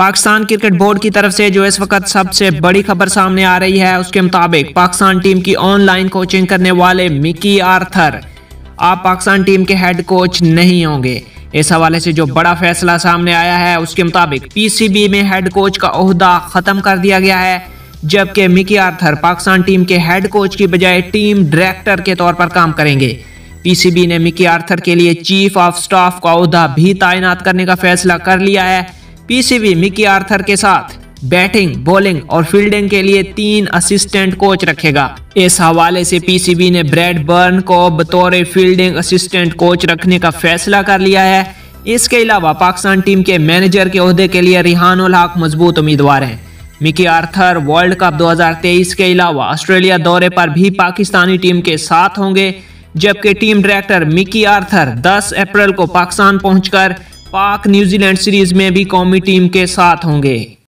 Pakistan cricket board की तरफ़ से जो इस वक्त सबसे बड़ी खबर सामने आ रही है, उसके मुताबिक पाकिस्तान टीम की ऑनलाइन कोचिंग करने वाले मिकी आर्थर। आप पाकिस्तान टीम के हेड कोच नहीं होंगे। इस हवाले से जो बड़ा फैसला सामने आया है, उसके मुताबिक पीसीबी में हेड कोच का अहदा खत्म कर दिया गया है, जबकि मिकी आर्थर पाकिस्तान टीम के हेड कोच की बजाय टीम डायरेक्टर के तौर पर काम करेंगे। पीसीबी ने मिकी आर्थर के लिए चीफ ऑफ़ स्टाफ का अहदा भी तैनात करने का फैसला कर लिया है। पीसीबी मिकी आर्थर के साथ। बैटिंग, बॉलिंग और फील्डिंग के लिए तीन असिस्टेंट कोच रखेगा। इस हवाले से पीसीबी ने ब्रैड बर्न को बतौर फील्डिंग असिस्टेंट कोच रखने का फैसला कर लिया है। इसके अलावा पाकिस्तान टीम के मैनेजर के अहदे के लिए रिहान उल हक मज़बूत उम्मीदवार हैं। मिकी आर्थर वर्ल्ड कप 2023 के अलावा ऑस्ट्रेलिया दौरे पर भी पाकिस्तानी टीम के साथ होंगे, जबकि टीम डायरेक्टर मिकी आर्थर 10 अप्रैल को पाकिस्तान पहुंचकर पाक न्यूजीलैंड सीरीज़ में भी कौमी टीम के साथ होंगे।